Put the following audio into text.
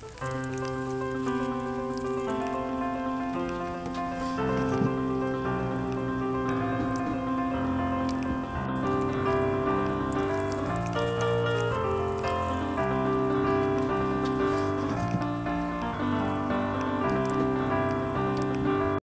Música